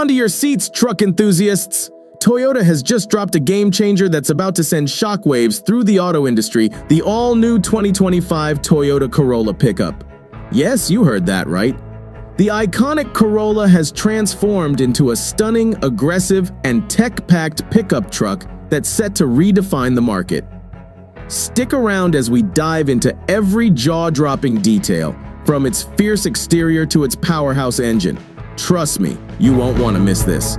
onto your seats, truck enthusiasts! Toyota has just dropped a game changer that's about to send shockwaves through the auto industry, the all-new 2025 Toyota Corolla pickup. Yes, you heard that right. The iconic Corolla has transformed into a stunning, aggressive, and tech-packed pickup truck that's set to redefine the market. Stick around as we dive into every jaw-dropping detail, from its fierce exterior to its powerhouse engine. Trust me, you won't want to miss this.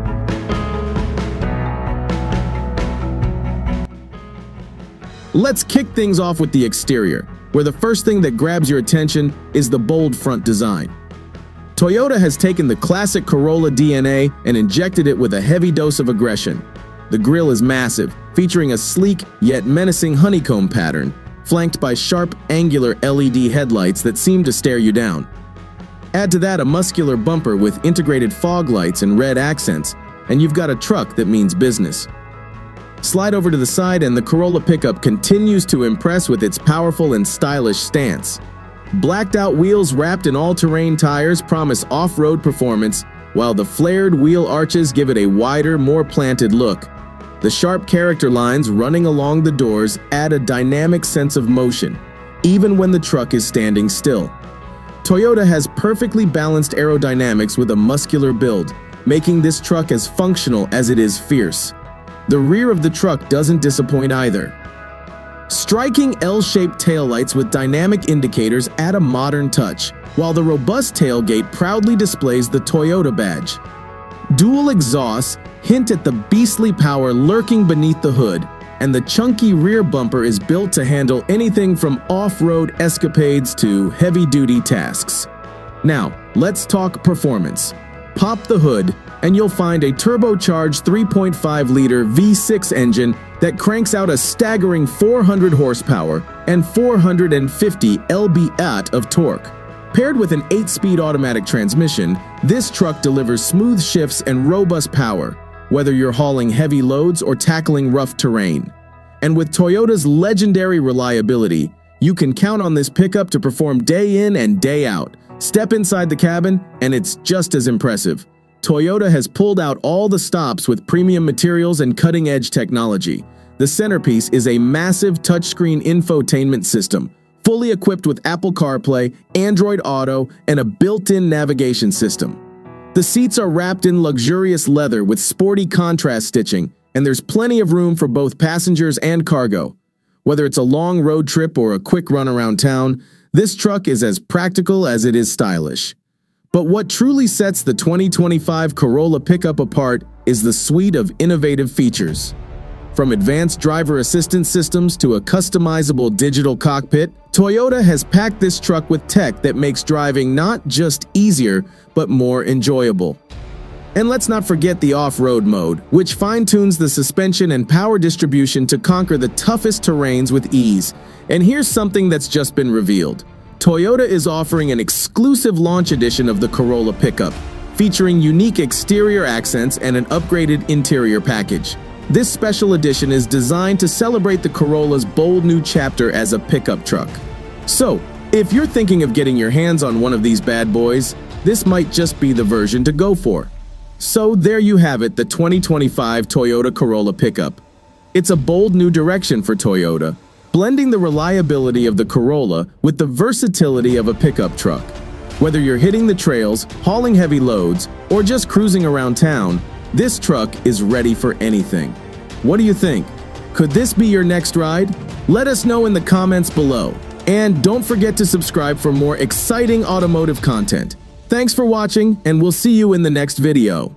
Let's kick things off with the exterior, where the first thing that grabs your attention is the bold front design. Toyota has taken the classic Corolla DNA and injected it with a heavy dose of aggression. The grille is massive, featuring a sleek yet menacing honeycomb pattern, flanked by sharp, angular LED headlights that seem to stare you down. Add to that a muscular bumper with integrated fog lights and red accents, and you've got a truck that means business. Slide over to the side and the Corolla pickup continues to impress with its powerful and stylish stance. Blacked out wheels wrapped in all-terrain tires promise off-road performance, while the flared wheel arches give it a wider, more planted look. The sharp character lines running along the doors add a dynamic sense of motion, even when the truck is standing still. Toyota has perfectly balanced aerodynamics with a muscular build, making this truck as functional as it is fierce. The rear of the truck doesn't disappoint either. Striking L-shaped taillights with dynamic indicators add a modern touch, while the robust tailgate proudly displays the Toyota badge. Dual exhausts hint at the beastly power lurking beneath the hood, and the chunky rear bumper is built to handle anything from off-road escapades to heavy-duty tasks. Now, let's talk performance. Pop the hood, and you'll find a turbocharged 3.5-liter V6 engine that cranks out a staggering 400 horsepower and 450 lb-ft of torque. Paired with an 8-speed automatic transmission, this truck delivers smooth shifts and robust power, whether you're hauling heavy loads or tackling rough terrain. And with Toyota's legendary reliability, you can count on this pickup to perform day in and day out. Step inside the cabin, and it's just as impressive. Toyota has pulled out all the stops with premium materials and cutting-edge technology. The centerpiece is a massive touchscreen infotainment system, fully equipped with Apple CarPlay, Android Auto, and a built-in navigation system. The seats are wrapped in luxurious leather with sporty contrast stitching, and there's plenty of room for both passengers and cargo. Whether it's a long road trip or a quick run around town, this truck is as practical as it is stylish. But what truly sets the 2025 Corolla pickup apart is the suite of innovative features. From advanced driver assistance systems to a customizable digital cockpit, Toyota has packed this truck with tech that makes driving not just easier, but more enjoyable. And let's not forget the off-road mode, which fine-tunes the suspension and power distribution to conquer the toughest terrains with ease. And here's something that's just been revealed. Toyota is offering an exclusive launch edition of the Corolla pickup, featuring unique exterior accents and an upgraded interior package. This special edition is designed to celebrate the Corolla's bold new chapter as a pickup truck. So, if you're thinking of getting your hands on one of these bad boys, this might just be the version to go for. So there you have it, the 2025 Toyota Corolla pickup. It's a bold new direction for Toyota, blending the reliability of the Corolla with the versatility of a pickup truck. Whether you're hitting the trails, hauling heavy loads, or just cruising around town, this truck is ready for anything. What do you think? Could this be your next ride? Let us know in the comments below. And don't forget to subscribe for more exciting automotive content. Thanks for watching, and we'll see you in the next video.